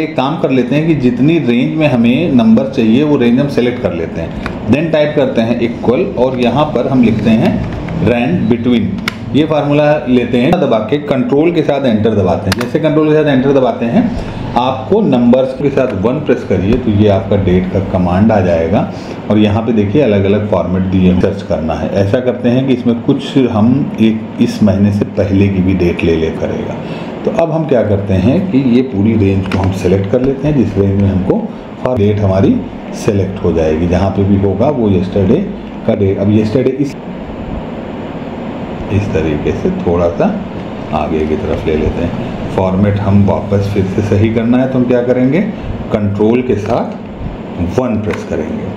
एक काम कर लेते हैं कि जितनी रेंज में हमें नंबर चाहिए, वो रेंज हम सेलेक्ट कर लेते हैं। देन टाइप करते हैं इक्वल और यहाँ पर हम लिखते हैं रैंड बिटवीन ये फार्मूला लेते हैं, दबा के कंट्रोल के साथ एंटर दबाते हैं। जैसे कंट्रोल के साथ एंटर दबाते हैं, आपको नंबर्स के साथ वन प्रेस करिए तो ये आपका डेट का कमांड आ जाएगा। और यहाँ पे देखिए अलग अलग फॉर्मेट दिए सर्च करना है। ऐसा करते हैं कि इसमें कुछ हम एक इस महीने से पहले की भी डेट ले ले करेगा। तो अब हम क्या करते हैं कि ये पूरी रेंज को हम सेलेक्ट कर लेते हैं, जिस रेंज में हमको डेट हमारी सेलेक्ट हो जाएगी। जहाँ पे भी होगा, वो येस्टरडे का डेट अब येस्टरडे इस इस तरीके से थोड़ा सा आगे की तरफ़ ले लेते हैं। फॉर्मेट हम वापस फिर से सही करना है तो हम क्या करेंगे? कंट्रोल के साथ वन प्रेस करेंगे।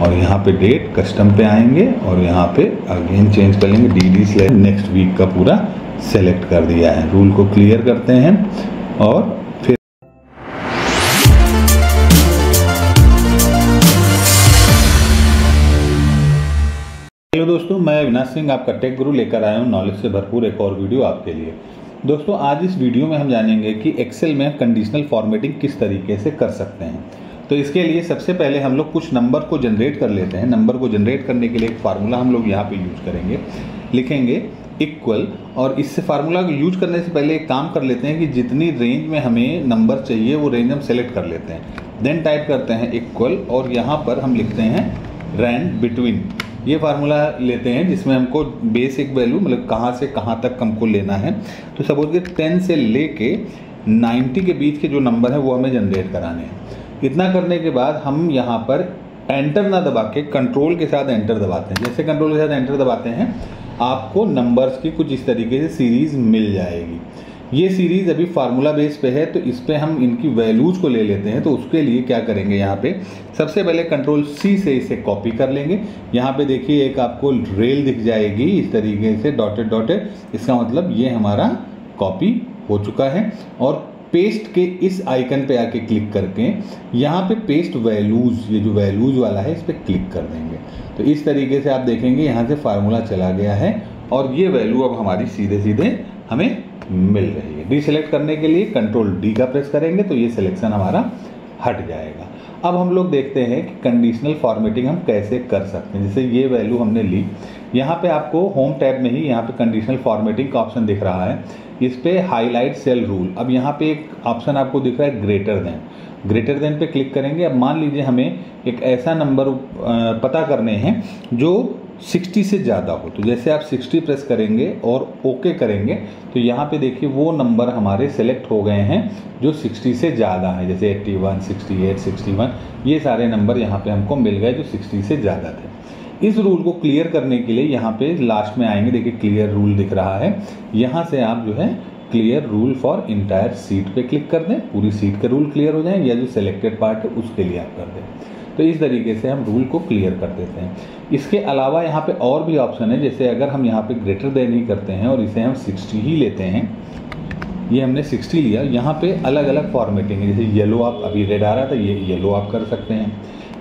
और यहाँ पे डेट कस्टम पे आएँगे और यहाँ पे अगेन चेंज कर लेंगे। डी डी नेक्स्ट वीक का पूरा सेलेक्ट कर दिया है। रूल को क्लियर करते हैं और फिर हेलो दोस्तों, मैं अविनाश सिंह, आपका टेक गुरु लेकर आया हूँ। नॉलेज से भरपूर एक और वीडियो आपके लिए। दोस्तों, आज इस वीडियो में हम जानेंगे कि एक्सेल में कंडीशनल फॉर्मेटिंग किस तरीके से कर सकते हैं। तो इसके लिए सबसे पहले हम लोग कुछ नंबर को जनरेट कर लेते हैं। नंबर को जनरेट करने के लिए एक फार्मूला हम लोग यहाँ पे यूज़ करेंगे। लिखेंगे इक्वल और इससे फार्मूला को यूज़ करने से पहले एक काम कर लेते हैं कि जितनी रेंज में हमें नंबर चाहिए, वो रेंज हम सेलेक्ट कर लेते हैं। देन टाइप करते हैं इक्वल और यहाँ पर हम लिखते हैं रैंड बिटवीन ये फार्मूला लेते हैं जिसमें हमको बेसिक वैल्यू मतलब कहाँ से कहाँ तक हमको लेना है। तो सपोज़ कि टेन से लेके नाइन्टी के बीच के जो नंबर है, वो हमें जनरेट कराने हैं। इतना करने के बाद हम यहाँ पर एंटर ना दबा के कंट्रोल के साथ एंटर दबाते हैं। जैसे कंट्रोल के साथ एंटर दबाते हैं आपको नंबर्स की कुछ इस तरीके से सीरीज़ मिल जाएगी। ये सीरीज़ अभी फार्मूला बेस पे है तो इस पर हम इनकी वैल्यूज़ को ले लेते हैं तो उसके लिए क्या करेंगे यहाँ पे? सबसे पहले कंट्रोल सी से इसे कॉपी कर लेंगे। यहाँ पे देखिए एक आपको रेल दिख जाएगी, इस तरीके से डॉटेड डॉटेड इसका मतलब ये हमारा कॉपी हो चुका है। और पेस्ट के इस आइकन पे आके क्लिक करके यहाँ पे पेस्ट वैल्यूज़ ये जो वैल्यूज़ वाला है, इस पर क्लिक कर देंगे। तो इस तरीके से आप देखेंगे यहाँ से फार्मूला चला गया है और ये वैल्यू अब हमारी सीधे सीधे हमें मिल रही है। डी सेलेक्ट करने के लिए कंट्रोल डी का प्रेस करेंगे तो ये सिलेक्शन हमारा हट जाएगा। अब हम लोग देखते हैं कि कंडीशनल फॉर्मेटिंग हम कैसे कर सकते हैं। जैसे ये वैल्यू हमने ली, यहाँ पे आपको होम टैब में ही यहाँ पे कंडीशनल फॉर्मेटिंग का ऑप्शन दिख रहा है। इस पर हाईलाइट सेल रूल। अब यहाँ पे एक ऑप्शन आपको दिख रहा है ग्रेटर देन। ग्रेटर देन पे क्लिक करेंगे। अब मान लीजिए हमें एक ऐसा नंबर पता करने हैं जो 60 से ज़्यादा हो। तो जैसे आप 60 प्रेस करेंगे और ओके करेंगे तो यहाँ पे देखिए वो नंबर हमारे सेलेक्ट हो गए हैं जो 60 से ज़्यादा हैं। जैसे 81, 68, 61 ये सारे नंबर यहाँ पे हमको मिल गए जो 60 से ज़्यादा थे। इस रूल को क्लियर करने के लिए यहाँ पे लास्ट में आएँगे। देखिए, क्लियर रूल दिख रहा है। यहाँ से आप जो है clear rule for entire sheet पे क्लिक कर दें। पूरी सीट के रूल क्लियर हो जाए या जो सिलेक्टेड पार्ट है उसके लिए आप कर दें। तो इस तरीके से हम रूल को क्लियर कर देते हैं। इसके अलावा यहाँ पे और भी ऑप्शन है। जैसे अगर हम यहाँ पे ग्रेटर देन ही करते हैं और इसे हम 60 ही लेते हैं, ये हमने 60 लिया। यहाँ पे अलग अलग फॉर्मेटिंग है। जैसे येलो आप, अभी रेड आ रहा था, ये येलो आप कर सकते हैं।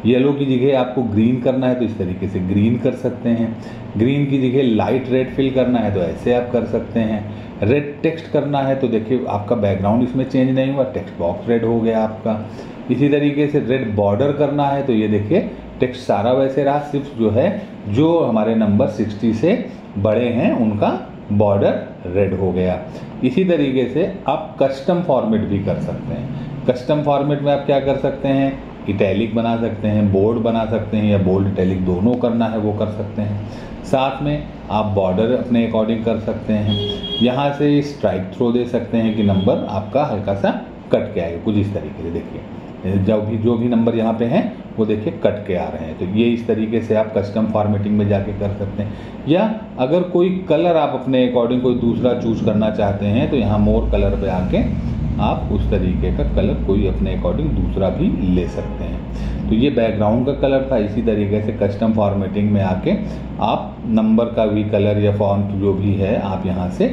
येलो की जगह आपको ग्रीन करना है तो इस तरीके से ग्रीन कर सकते हैं। ग्रीन की जगह लाइट रेड फिल करना है तो ऐसे आप कर सकते हैं। रेड टेक्स्ट करना है तो देखिए आपका बैकग्राउंड इसमें चेंज नहीं हुआ, टेक्स्ट बॉक्स रेड हो गया आपका। इसी तरीके से रेड बॉर्डर करना है तो ये देखिए टेक्स्ट सारा वैसे रहा, सिर्फ़ जो है, जो हमारे नंबर 60 से बड़े हैं, उनका बॉर्डर रेड हो गया। इसी तरीके से आप कस्टम फॉर्मेट भी कर सकते हैं। कस्टम फॉर्मेट में आप क्या कर सकते हैं? इटैलिक बना सकते हैं बोर्ड बना सकते हैं या बोल्ड इटैलिक दोनों करना है, वो कर सकते हैं। साथ में आप बॉर्डर अपने अकॉर्डिंग कर सकते हैं। यहाँ से स्ट्राइक थ्रो दे सकते हैं कि नंबर आपका हल्का सा कट के आएगा, कुछ इस तरीके से देखिए। जब भी, जो भी नंबर यहाँ पे हैं, वो देखिए कट के आ रहे हैं। तो ये इस तरीके से आप कस्टम फॉर्मेटिंग में जाके कर सकते हैं। या अगर कोई कलर आप अपने अकॉर्डिंग कोई दूसरा चूज़ करना चाहते हैं तो यहाँ मोर कलर पे आके आप उस तरीके का कलर कोई अपने अकॉर्डिंग दूसरा भी ले सकते हैं। तो ये बैकग्राउंड का कलर था, इसी तरीके से कस्टम फॉर्मेटिंग में आके आप नंबर का भी कलर या फॉन्ट जो भी है, आप यहाँ से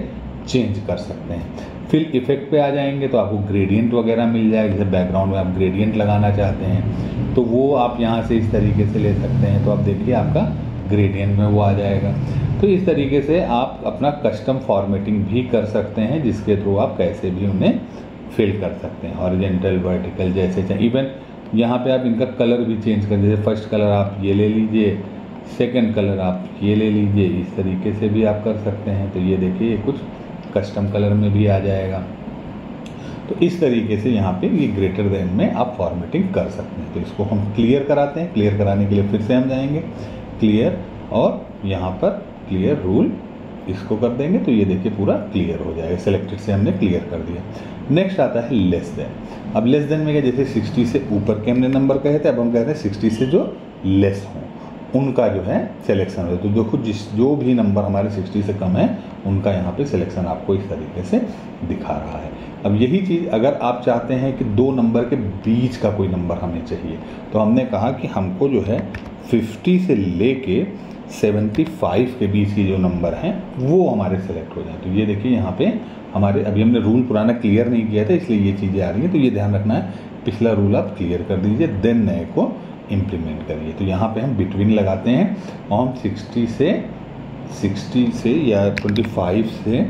चेंज कर सकते हैं। फिल इफ़ेक्ट पे आ जाएँगे तो आपको ग्रेडियंट वगैरह मिल जाएगा, जैसे बैकग्राउंड में आप ग्रेडियंट लगाना चाहते हैं तो वो आप यहाँ से इस तरीके से ले सकते हैं तो आप देखिए आपका ग्रेडियंट में वो आ जाएगा। तो इस तरीके से आप अपना कस्टम फॉर्मेटिंग भी कर सकते हैं, जिसके थ्रू आप कैसे भी उन्हें फिल कर सकते हैं हॉरिजेंटल वर्टिकल जैसे चाहे इवन यहाँ पे आप इनका कलर भी चेंज कर जैसे फ़र्स्ट कलर आप ये ले लीजिए सेकंड कलर आप ये ले लीजिए। इस तरीके से भी आप कर सकते हैं। तो ये देखिए, ये कुछ कस्टम कलर में भी आ जाएगा। तो इस तरीके से यहाँ पे ये ग्रेटर देन में आप फॉर्मेटिंग कर सकते हैं। तो इसको हम क्लियर कराते हैं। क्लियर कराने के लिए फिर से हम जाएँगे। क्लियर और यहाँ पर क्लियर रूल इसको कर देंगे तो ये देखिए पूरा क्लियर हो जाएगा। सेलेक्टेड से हमने क्लियर कर दिया। नेक्स्ट आता है लेस देन अब लेस देन में क्या जैसे 60 से ऊपर के हमने नंबर कहे थे, अब हम कहते हैं 60 से जो लेस हों, उनका जो है सिलेक्शन हो। तो देखो जिस, जो भी नंबर हमारे 60 से कम है, उनका यहाँ पे सिलेक्शन आपको इस तरीके से दिखा रहा है। अब यही चीज़, अगर आप चाहते हैं कि दो नंबर के बीच का कोई नंबर हमें चाहिए तो हमने कहा कि हमको जो है 50 से लेके 75 के बीच के जो नंबर हैं, वो हमारे सेलेक्ट हो जाए। तो ये देखिए यहाँ पे हमारे, अभी हमने रूल पुराना क्लियर नहीं किया था, इसलिए ये चीज़ें आ रही हैं। तो ये ध्यान रखना है, पिछला रूल आप क्लियर कर दीजिए देन नए को इम्प्लीमेंट करिए। तो यहाँ पे हम बिटवीन लगाते हैं, और हम 60 से 60 से या 25 से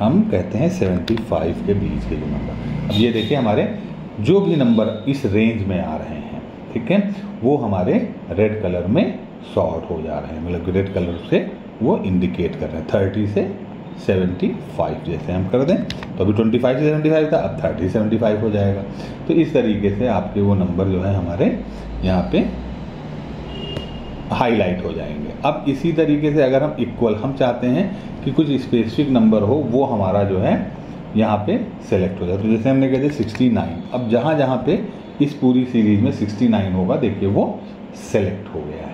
हम कहते हैं 75 के बीच के जो नंबर अब ये देखिए हमारे जो भी नंबर इस रेंज में आ रहे हैं, ठीक है? वो हमारे रेड कलर में शॉर्ट हो जा रहे हैं। मतलब रेड कलर से वो इंडिकेट कर रहे हैं। थर्टी से सेवेंटी फाइव जैसे हम कर दें। तो अभी ट्वेंटी फाइव से सेवेंटी फाइव था, अब थर्टी सेवेंटी फाइव हो जाएगा। तो इस तरीके से आपके वो नंबर जो है हमारे यहाँ पे हाईलाइट हो जाएँगे। अब इसी तरीके से अगर हम इक्वल, हम चाहते हैं कि कुछ स्पेसिफिक नंबर हो, वो हमारा जो है यहाँ पे सेलेक्ट हो जाए। तो जैसे हमने कहते सिक्सटी नाइन, अब जहाँ जहाँ पे इस पूरी सीरीज़ में सिक्सटी नाइन होगा, देखिए वो सेलेक्ट हो गया है।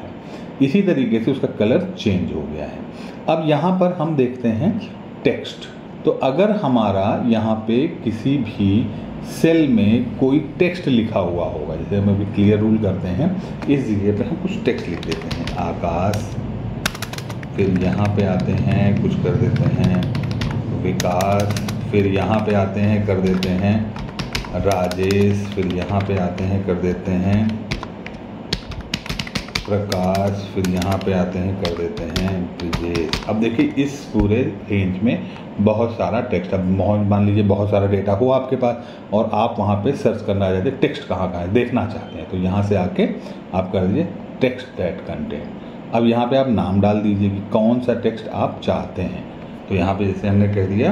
इसी तरीके से उसका कलर चेंज हो गया है। अब यहाँ पर हम देखते हैं टेक्स्ट। तो अगर हमारा यहाँ पे किसी भी सेल में कोई टेक्स्ट लिखा हुआ होगा, जैसे हम अभी क्लियर रूल करते हैं, इस जगह पर हम कुछ टेक्स्ट लिख देते हैं। आकाश, फिर यहाँ पे आते हैं, कुछ कर देते हैं। विकास, फिर यहाँ पे आते हैं, कर देते हैं। राजेश, फिर यहाँ पे आते हैं, कर देते हैं। प्रकाश फिर यहाँ पे आते हैं, कर देते हैं ब्रिजेश अब देखिए, इस पूरे रेंज में बहुत सारा टेक्स्ट अब मान लीजिए बहुत सारा डेटा हो आपके पास और आप वहाँ पे सर्च करना चाहते हैं टेक्स्ट कहाँ कहाँ है, देखना चाहते हैं तो यहाँ से आके आप कर दीजिए टेक्स्ट दैट कंटेंट अब यहाँ पर आप नाम डाल दीजिए कि कौन सा टेक्स्ट आप चाहते हैं। तो यहाँ पर जैसे हमने कह दिया,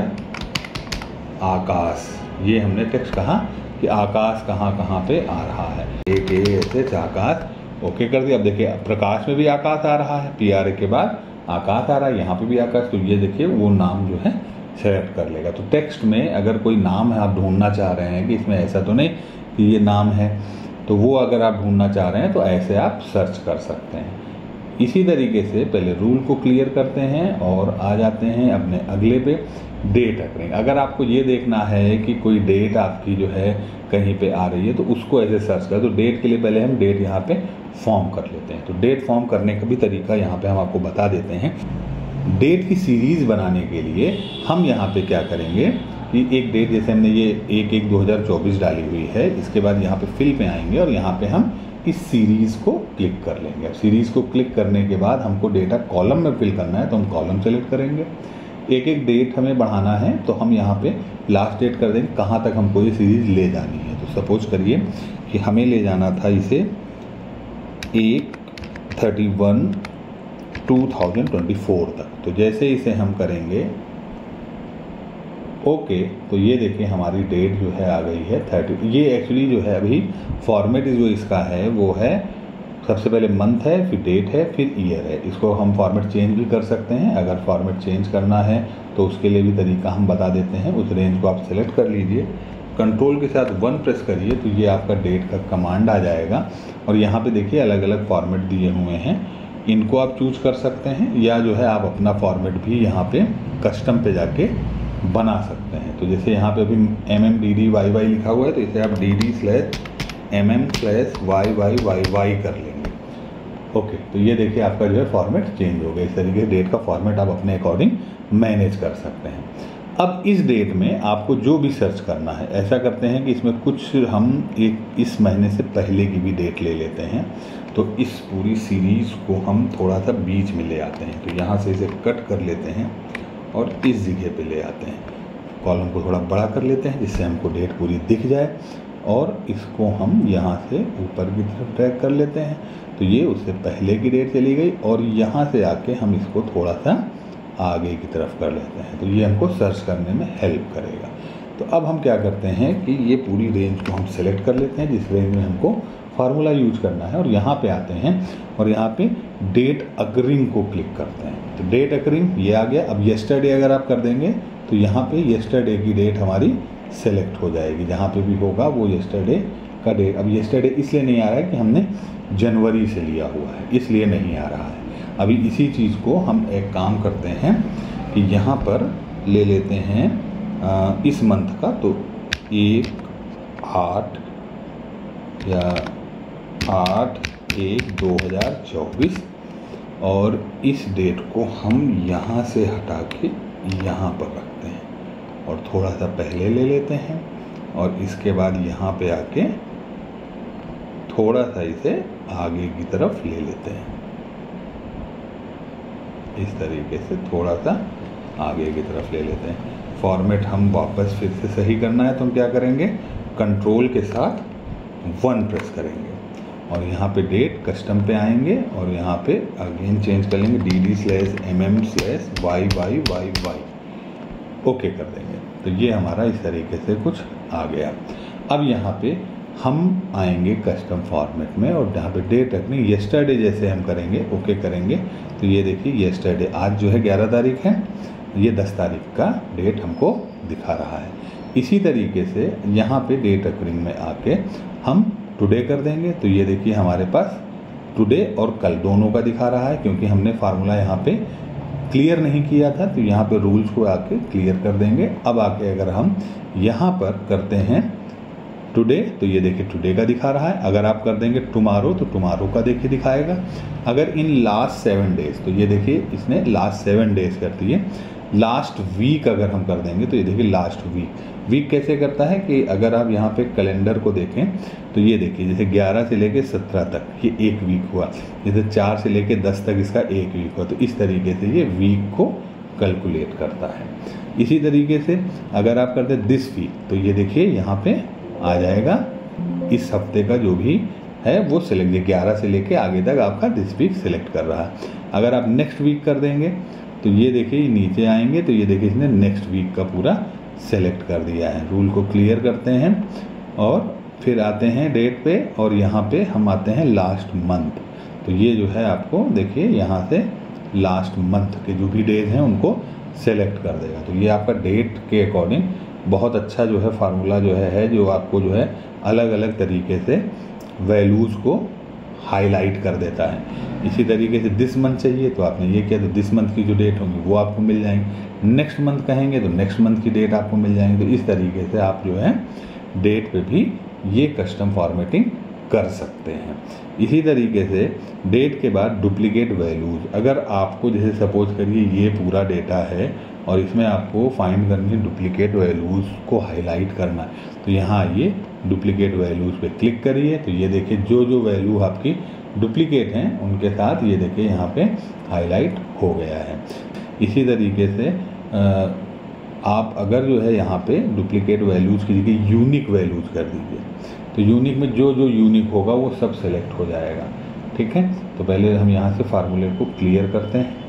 आकाश। ये हमने टेक्स्ट कहा कि आकाश कहाँ कहाँ पे आ रहा है। एक ऐसे आकाश। ओके कर दिया। अब देखिए, प्रकाश में भी आकाश आ रहा है पी आर ए के बाद आकाश आ रहा है, यहाँ पे भी आकाश। तो ये देखिए, वो नाम जो है सेलेक्ट कर लेगा। तो टेक्स्ट में अगर कोई नाम है, आप ढूंढना चाह रहे हैं कि इसमें ऐसा तो नहीं कि ये नाम है तो वो अगर आप ढूंढना चाह रहे हैं तो ऐसे आप सर्च कर सकते हैं। इसी तरीके से पहले रूल को क्लियर करते हैं और आ जाते हैं अपने अगले पे डेट रखेंगे अगर आपको ये देखना है कि कोई डेट आपकी जो है, कहीं पे आ रही है तो उसको ऐसे सर्च कर। तो डेट के लिए पहले हम डेट यहाँ पे फॉर्म कर लेते हैं। तो डेट फॉर्म करने का भी तरीका यहाँ पे हम आपको बता देते हैं। डेट की सीरीज़ बनाने के लिए हम यहाँ पे क्या करेंगे कि एक डेट जैसे हमने ये एक एक 2024 डाली हुई है, इसके बाद यहाँ पे फिल पे आएँगे और यहाँ पे हम इस सीरीज़ को क्लिक कर लेंगे। अब सीरीज़ को क्लिक करने के बाद हमको डेटा कॉलम में फिल करना है तो हम कॉलम सेलेक्ट करेंगे। एक एक डेट हमें बढ़ाना है तो हम यहाँ पे लास्ट डेट कर देंगे, कहाँ तक हमको ये सीरीज़ ले जानी है। तो सपोज़ करिए कि हमें ले जाना था इसे एक thirty one two thousand twenty four तक। तो जैसे इसे हम करेंगे ओके तो ये देखिए हमारी डेट जो है आ गई है थर्टी ये एक्चुअली जो है अभी फॉर्मेट जो इसका है, वो है सबसे पहले मंथ है, फिर डेट है, फिर ईयर है। इसको हम फॉर्मेट चेंज भी कर सकते हैं। अगर फॉर्मेट चेंज करना है तो उसके लिए भी तरीका हम बता देते हैं। उस रेंज को आप सेलेक्ट कर लीजिए। कंट्रोल के साथ वन प्रेस करिए तो ये आपका डेट का कमांड आ जाएगा। और यहाँ पे देखिए अलग अलग फॉर्मेट दिए हुए हैं। इनको आप चूज़ कर सकते हैं, या जो है आप अपना फॉर्मेट भी यहाँ पे कस्टम पे जाके बना सकते हैं। तो जैसे यहाँ पे अभी M M D D Y Y लिखा हुआ है तो इसे आप D D slash M M slash Y Y Y Y कर लेंगे। ओके तो ये देखिए आपका जो है फॉर्मेट चेंज हो गया। इस तरीके से डेट का फॉर्मेट आप अपने अकॉर्डिंग मैनेज कर सकते हैं। अब इस डेट में आपको जो भी सर्च करना है, ऐसा करते हैं कि इसमें कुछ हम एक इस महीने से पहले की भी डेट ले लेते हैं तो इस पूरी सीरीज़ को हम थोड़ा सा बीच में ले आते हैं। तो यहाँ से इसे कट कर लेते हैं और इस जगह पे ले आते हैं। कॉलम को थोड़ा बड़ा कर लेते हैं, जिससे हमको डेट पूरी दिख जाए और इसको हम यहाँ से ऊपर की तरफ़ ट्रैक कर लेते हैं। तो ये उससे पहले की डेट चली गई और यहाँ से आके हम इसको थोड़ा सा आगे की तरफ़ कर लेते हैं। तो ये हमको सर्च करने में हेल्प करेगा। तो अब हम क्या करते हैं कि ये पूरी रेंज को हम सेलेक्ट कर लेते हैं, जिस रेंज में हमको फार्मूला यूज़ करना है। और यहाँ पे आते हैं और यहाँ पे डेट अकरिंग को क्लिक करते हैं। तो डेट अकरिंग ये आ गया। अब येस्टरडे अगर आप कर देंगे तो यहाँ पे येस्टरडे की डेट हमारी सेलेक्ट हो जाएगी। जहाँ पे भी होगा, वो येस्टरडे का डेट अब येस्टरडे इसलिए नहीं आ रहा है कि हमने जनवरी से लिया हुआ है। इसलिए नहीं आ रहा है। अभी इसी चीज़ को हम एक काम करते हैं कि यहाँ पर ले लेते हैं आ, इस मंथ का तो एक आठ या आठ एक दो हज़ार चौबीस और इस डेट को हम यहाँ से हटा के यहाँ पर रखते हैं और थोड़ा सा पहले ले लेते हैं और इसके बाद यहाँ पे आके थोड़ा सा इसे आगे की तरफ़ ले लेते हैं। इस तरीके से थोड़ा सा आगे की तरफ़ ले लेते हैं। फॉर्मेट हम वापस फिर से सही करना है तो हम क्या करेंगे? कंट्रोल के साथ वन प्रेस करेंगे। और यहाँ पे डेट कस्टम पे आएँगे और यहाँ पे अगेन चेंज कर लेंगे। D D slash M M slash Y Y Y Y okay कर देंगे। तो ये हमारा इस तरीके से कुछ आ गया। अब यहाँ पे हम आएँगे कस्टम फॉर्मेट में और जहाँ पे डेट रखनी येस्टरडे जैसे हम करेंगे ओके करेंगे। तो ये देखिए येस्टरडे आज जो है ग्यारह तारीख है। ये दस तारीख का डेट हमको दिखा रहा है। इसी तरीके से यहाँ पे डेट अकरिंग में आके हम टुडे कर देंगे। तो ये देखिए, हमारे पास टुडे और कल दोनों का दिखा रहा है, क्योंकि हमने फार्मूला यहाँ पे क्लियर नहीं किया था। तो यहाँ पे रूल्स को आके क्लियर कर देंगे। अब आके अगर हम यहाँ पर करते हैं टुडे तो ये देखिए टुडे का दिखा रहा है। अगर आप कर देंगे टुमारो तो टुमारो का देखिए दिखाएगा। अगर इन लास्ट सेवन डेज़ तो ये देखिए इसने लास्ट सेवन डेज़ कर दिए लास्ट वीक अगर हम कर देंगे तो ये देखिए लास्ट वीक वीक कैसे करता है कि अगर आप यहाँ पे कैलेंडर को देखें तो ये देखिए, जैसे 11 से लेके 17 तक ये एक वीक हुआ। जैसे 4 से लेके 10 तक इसका एक वीक हुआ। तो इस तरीके से ये वीक को कैलकुलेट करता है। इसी तरीके से अगर आप करते दिस वीक तो ये देखिए यहाँ पे आ जाएगा। इस हफ़्ते का जो भी है, वो सिलेक्ट ग्यारह से लेके आगे तक आपका दिस वीक सिलेक्ट कर रहा है। अगर आप नेक्स्ट वीक कर देंगे तो ये देखिए नीचे आएँगे तो ये देखिए इसने नेक्स्ट वीक का पूरा सेलेक्ट कर दिया है। रूल को क्लियर करते हैं और फिर आते हैं डेट पे और यहाँ पे हम आते हैं लास्ट मंथ तो ये जो है आपको, देखिए, यहाँ से लास्ट मंथ के जो भी डेज़ हैं, उनको सेलेक्ट कर देगा। तो ये आपका डेट के अकॉर्डिंग बहुत अच्छा जो है फार्मूला जो है, है जो आपको जो है अलग अलग तरीके से वैल्यूज़ को हाईलाइट कर देता है। इसी तरीके से दिस मंथ चाहिए तो आपने ये किया तो दिस मंथ की जो डेट होंगी वो आपको मिल जाएँगी। नेक्स्ट मंथ कहेंगे तो नेक्स्ट मंथ की डेट आपको मिल जाएँगी। तो इस तरीके से आप जो है डेट पे भी ये कस्टम फॉर्मेटिंग कर सकते हैं। इसी तरीके से डेट के बाद डुप्लीकेट वैल्यूज़ अगर आपको जैसे सपोज़ करिए ये पूरा डेटा है और इसमें आपको फाइंड करनी है डुप्लीकेट वैल्यूज़ को हाईलाइट करना है। तो यहाँ आइए डुप्लीकेट वैल्यूज़ पे क्लिक करिए। तो ये देखिए जो जो वैल्यू आपकी डुप्लीकेट हैं, उनके साथ ये देखिए, यहाँ पे हाईलाइट हो गया है। इसी तरीके से आप अगर जो है यहाँ पे डुप्लीकेट वैल्यूज़ की जगह यूनिक वैल्यूज़ कर दीजिए। तो यूनिक में जो जो यूनिक होगा, वो सब सेलेक्ट हो जाएगा। ठीक है? तो पहले हम यहाँ से फार्मूले को क्लियर करते हैं।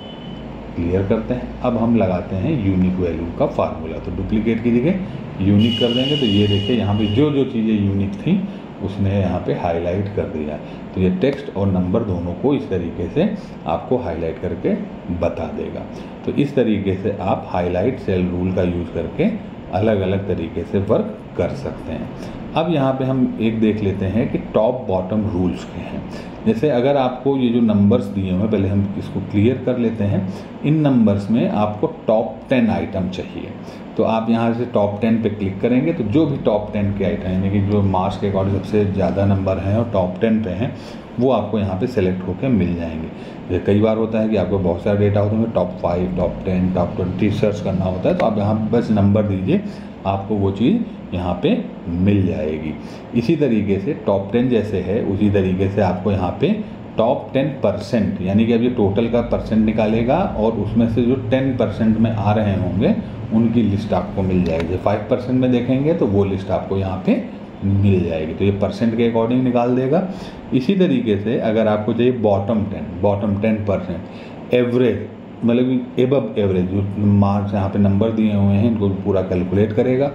क्लियर करते हैं। अब हम लगाते हैं यूनिक वैल्यू का फार्मूला तो डुप्लीकेट की जगह यूनिक कर देंगे। तो ये देखिए, यहाँ पे जो जो चीज़ें यूनिक थी, उसने यहाँ पे हाईलाइट कर दिया। तो ये टेक्स्ट और नंबर दोनों को इस तरीके से आपको हाईलाइट करके बता देगा। तो इस तरीके से आप हाईलाइट सेल रूल का यूज़ करके अलग अलग तरीके से वर्क कर सकते हैं। अब यहाँ पे हम एक देख लेते हैं कि टॉप बॉटम रूल्स के हैं। जैसे अगर आपको ये जो नंबर्स दिए हुए हैं, पहले हम इसको क्लियर कर लेते हैं। इन नंबर्स में आपको टॉप टेन आइटम चाहिए। तो आप यहाँ से टॉप टेन पे क्लिक करेंगे तो जो भी टॉप टेन के आइटम यानी कि जो मार्क्स के अकॉर्डिंग सबसे ज़्यादा नंबर हैं और टॉप टेन पे हैं, वो आपको यहाँ पे सेलेक्ट होकर मिल जाएँगे। जैसे कई बार होता है कि आपको बहुत सारा डेटा होता है top five top ten top twenty search करना होता है तो आप यहाँ बस नंबर दीजिए। आपको वो चीज़ यहाँ पे मिल जाएगी। इसी तरीके से टॉप टेन जैसे है, उसी तरीके से आपको यहाँ पे टॉप टेन परसेंट यानी कि ये टोटल का परसेंट निकालेगा और उसमें से जो टेन परसेंट में आ रहे होंगे, उनकी लिस्ट आपको मिल जाएगी। फाइव परसेंट में देखेंगे तो वो लिस्ट आपको यहाँ पे मिल जाएगी। तो ये परसेंट के अकॉर्डिंग निकाल देगा। इसी तरीके से अगर आपको चाहिए bottom ten bottom ten percent average मतलब एबव एवरेज जो मार्क्स यहाँ पे नंबर दिए हुए हैं, इनको पूरा कैलकुलेट करेगा।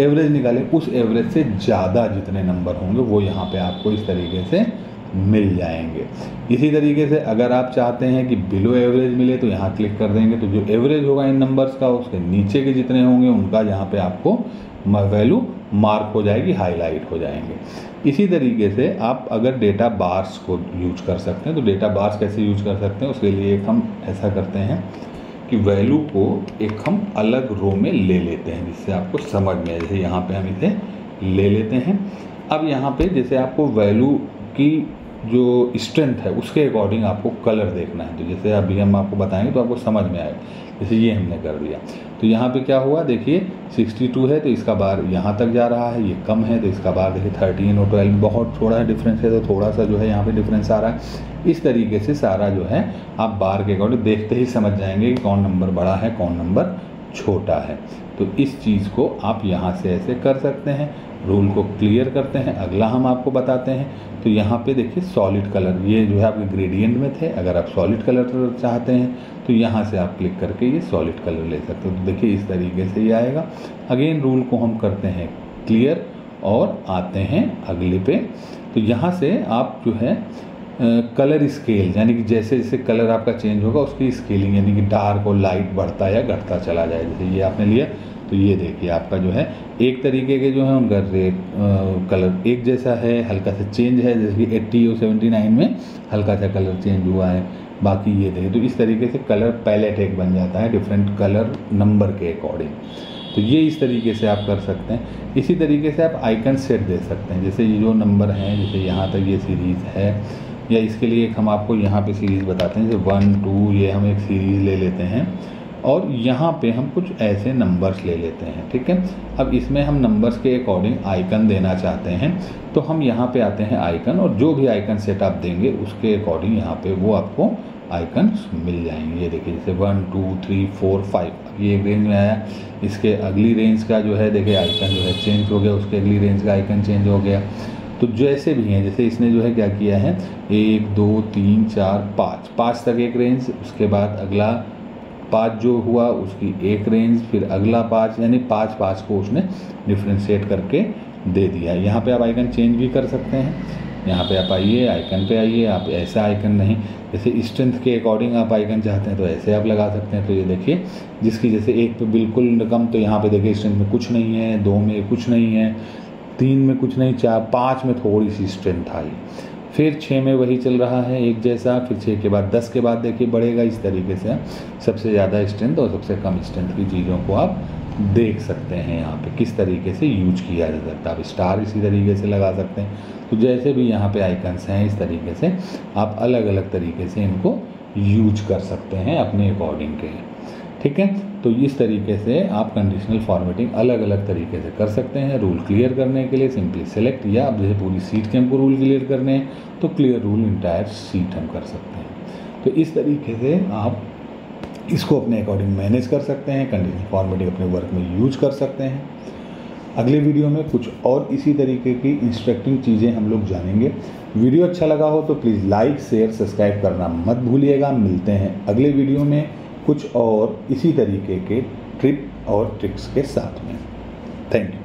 एवरेज निकाले, उस एवरेज से ज़्यादा जितने नंबर होंगे, वो यहाँ पे आपको इस तरीके से मिल जाएँगे। इसी तरीके से अगर आप चाहते हैं कि बिलो एवरेज मिले तो यहाँ क्लिक कर देंगे। तो जो एवरेज होगा इन नंबर्स का, उसके नीचे के जितने होंगे, उनका यहाँ पे आपको वैल्यू मार्क हो जाएगी, हाईलाइट हो जाएँगे। इसी तरीके से आप अगर डेटा बार्स को यूज़ कर सकते हैं तो डेटा बार्स कैसे यूज़ कर सकते हैं, उसके लिए हम ऐसा करते हैं कि वैल्यू को एक हम अलग रो में ले लेते हैं, जिससे आपको समझ में आए। जैसे यहाँ पे हम इसे ले लेते हैं। अब यहाँ पे जैसे आपको वैल्यू की जो स्ट्रेंथ है, उसके अकॉर्डिंग आपको कलर देखना है। तो जैसे अभी हम आपको बताएँगे तो आपको समझ में आएगा जैसे ये हमने कर दिया। तो यहाँ पे क्या हुआ? देखिए 62 है तो इसका बार यहाँ तक जा रहा है, ये कम है तो इसका बार देखिए 13 और 12 बहुत थोड़ा सा डिफरेंस है तो थोड़ा सा जो है यहाँ पे डिफरेंस आ रहा है। इस तरीके से सारा जो है आप बार के अकॉर्डिंग देखते ही समझ जाएँगे कि कौन नंबर बड़ा है, कौन नंबर छोटा है। तो इस चीज़ को आप यहाँ से ऐसे कर सकते हैं। रूल को क्लियर करते हैं, अगला हम आपको बताते हैं। तो यहाँ पे देखिए सॉलिड कलर ये जो है आपके ग्रेडियंट में थे, अगर आप सॉलिड कलर चाहते हैं तो यहाँ से आप क्लिक करके ये सॉलिड कलर ले सकते हो। तो देखिए, इस तरीके से ये आएगा। अगेन रूल को हम करते हैं क्लियर और आते हैं अगले पे। तो यहाँ से आप जो है कलर स्केल यानी कि जैसे जैसे कलर आपका चेंज होगा, उसकी स्केलिंग यानी कि डार्क और लाइट बढ़ता या घटता चला जाए। जैसे ये आपने लिया तो ये देखिए, आपका जो है, एक तरीके के जो है उनका रेड कलर एक जैसा है, हल्का सा चेंज है, जैसे कि एट्टी और सेवेंटी नाइन में हल्का सा कलर चेंज हुआ है। बाकी ये देखिए तो इस तरीके से कलर पैलेट एक बन जाता है डिफरेंट कलर नंबर के अकॉर्डिंग तो ये इस तरीके से आप कर सकते हैं। इसी तरीके से आप आइकन सेट दे सकते हैं। जैसे ये जो नंबर हैं, जैसे यहाँ तक ये सीरीज़ है, या इसके लिए एक हम आपको यहाँ पे सीरीज़ बताते हैं। जैसे वन टू ये हम एक सीरीज़ ले लेते हैं। और यहाँ पे हम कुछ ऐसे नंबर्स ले लेते हैं, ठीक है? अब इसमें हम नंबर्स के अकॉर्डिंग आइकन देना चाहते हैं तो हम यहाँ पे आते हैं आइकन और जो भी आइकन सेट आप देंगे, उसके अकॉर्डिंग यहाँ पे वो आपको आइकन मिल जाएँगे। ये देखिए, जैसे one two three four five ये एक रेंज में आया। इसके अगली रेंज का जो है, देखिए आइकन जो है चेंज हो गया, उसके अगली रेंज का आइकन चेंज हो गया। तो जैसे भी हैं, जैसे इसने जो है क्या किया है, एक, दो, तीन, चार, पाँच पाँच तक एक रेंज उसके बाद अगला पाँच जो हुआ, उसकी एक रेंज फिर अगला पाँच, यानी पाँच पाँच को उसने डिफ्रेंशिएट करके दे दिया। यहाँ पे आप आइकन चेंज भी कर सकते हैं। यहाँ पे आप आइए आइकन पे आइए, आप ऐसा आइकन नहीं। जैसे स्ट्रेंथ के अकॉर्डिंग आप आइकन चाहते हैं तो ऐसे आप लगा सकते हैं। तो ये देखिए, जिसकी जैसे एक पे बिल्कुल कम तो यहाँ पे देखिए स्ट्रेंथ में कुछ नहीं है, दो में कुछ नहीं है, तीन में कुछ नहीं, चार, पाँच में थोड़ी सी स्ट्रेंथ आई। फिर छः में वही चल रहा है, एक जैसा, फिर छः के बाद दस के बाद देखिए बढ़ेगा इस तरीके से। सबसे ज़्यादा स्ट्रेंथ और सबसे कम स्ट्रेंथ की चीज़ों को आप देख सकते हैं यहाँ पे, किस तरीके से यूज़ किया जा सकता है। आप स्टार इसी तरीके से लगा सकते हैं। तो जैसे भी यहाँ पे आइकन्स हैं, इस तरीके से आप अलग अलग तरीके से इनको यूज़ कर सकते हैं अपने अकॉर्डिंग के। ठीक है? तो इस तरीके से आप कंडीशनल फॉर्मेटिंग अलग अलग तरीके से कर सकते हैं। रूल क्लियर करने के लिए सिंपली सेलेक्ट या आप जैसे पूरी सीट के हमको रूल क्लियर करने हैं तो क्लियर रूल इंटायर सीट हम कर सकते हैं। तो इस तरीके से आप इसको अपने अकॉर्डिंग मैनेज कर सकते हैं कंडीशनल फॉर्मेटिंग अपने वर्क में यूज़ कर सकते हैं। अगले वीडियो में कुछ और इसी तरीके की इंस्ट्रक्टिंग चीज़ें हम लोग जानेंगे। वीडियो अच्छा लगा हो तो प्लीज़ लाइक शेयर सब्सक्राइब करना मत भूलिएगा। मिलते हैं अगले वीडियो में। कुछ और इसी तरीके के ट्रिप और ट्रिक्स के साथ में। Thank you